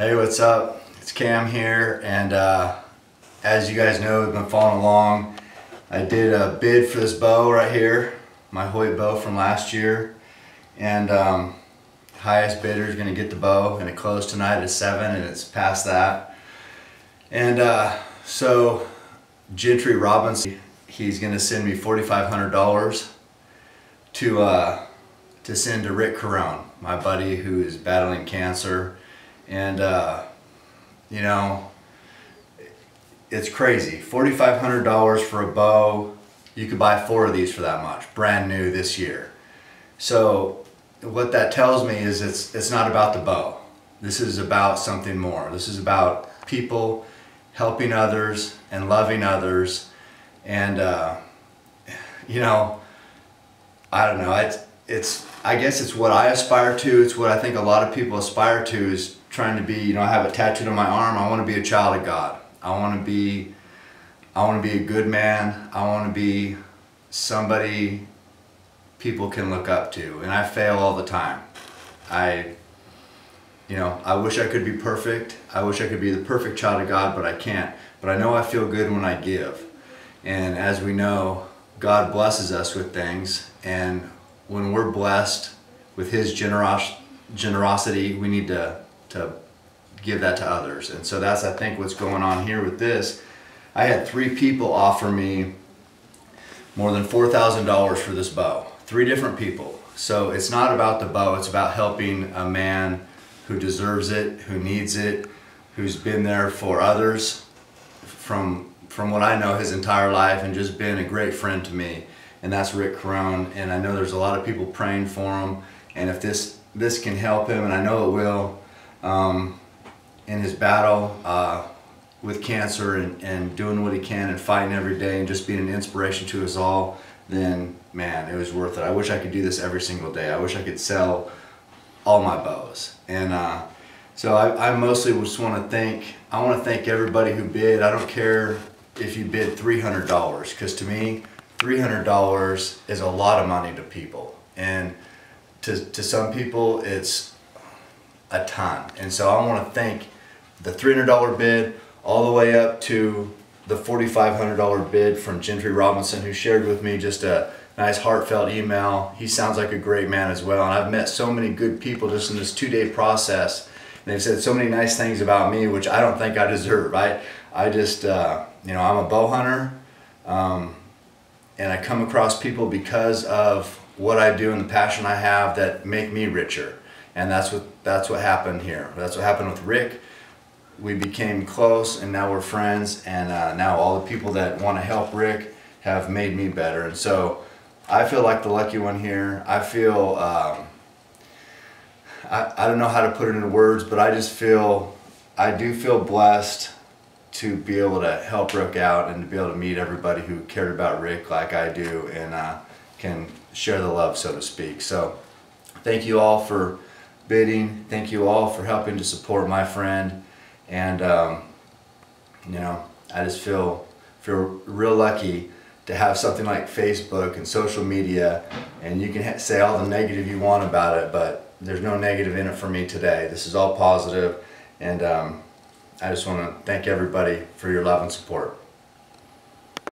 Hey, what's up? It's Cam here, and uh, as you guys know, we've been following along. I did a bid for this bow right here, my Hoyt bow from last year, and um, highest bidder is going to get the bow, and it closed tonight at seven, and it's past that. And uh, so, Gentry Robinson, he's going to send me forty-five hundred dollars to uh, to send to Rick Carone, my buddy who is battling cancer and uh, you know it's crazy. $4500 for a bow. You could buy four of these for that much brand new this year. So what that tells me is it's it's not about the bow. This is about something more. This is about people helping others and loving others. And uh, you know i don't know. It's it's i guess it's what i aspire to. It's what i think a lot of people aspire to is trying to be, you know, I have a tattooed on my arm. I want to be a child of God. I want to be, I want to be a good man. I want to be somebody people can look up to. And I fail all the time. I, you know, I wish I could be perfect. I wish I could be the perfect child of God, but I can't. But I know I feel good when I give. And as we know, God blesses us with things. And when we're blessed with His generos- generosity, we need to to give that to others. And so that's, I think, what's going on here with this. I had three people offer me more than $4,000 for this bow. Three different people. So it's not about the bow, it's about helping a man who deserves it, who needs it, who's been there for others from from what I know his entire life and just been a great friend to me. And that's Rick Carone. And I know there's a lot of people praying for him. And if this this can help him, and I know it will, um, in his battle uh, with cancer and, and doing what he can and fighting every day and just being an inspiration to us all, then man, it was worth it. I wish I could do this every single day. I wish I could sell all my bows. And uh, so I, I mostly just want to thank, I want to thank everybody who bid. I don't care if you bid $300 because to me, $300 is a lot of money to people. And to, to some people, it's a ton. And so I want to thank the $300 bid all the way up to the $4,500 bid from Gentry Robinson who shared with me just a nice heartfelt email. He sounds like a great man as well. And I've met so many good people just in this two day process. And they've said so many nice things about me, which I don't think I deserve. I, I just, uh, you know, I'm a bow hunter. Um, and I come across people because of what I do and the passion I have that make me richer and that's what that's what happened here. That's what happened with Rick. We became close, and now we're friends. And uh, now all the people that want to help Rick have made me better. And so I feel like the lucky one here. I feel um, I I don't know how to put it into words, but I just feel I do feel blessed to be able to help Rick out and to be able to meet everybody who cared about Rick like I do and uh, can share the love, so to speak. So thank you all for bidding. Thank you all for helping to support my friend. And, um, you know, I just feel, feel real lucky to have something like Facebook and social media and you can say all the negative you want about it, but there's no negative in it for me today. This is all positive and um, I just want to thank everybody for your love and support.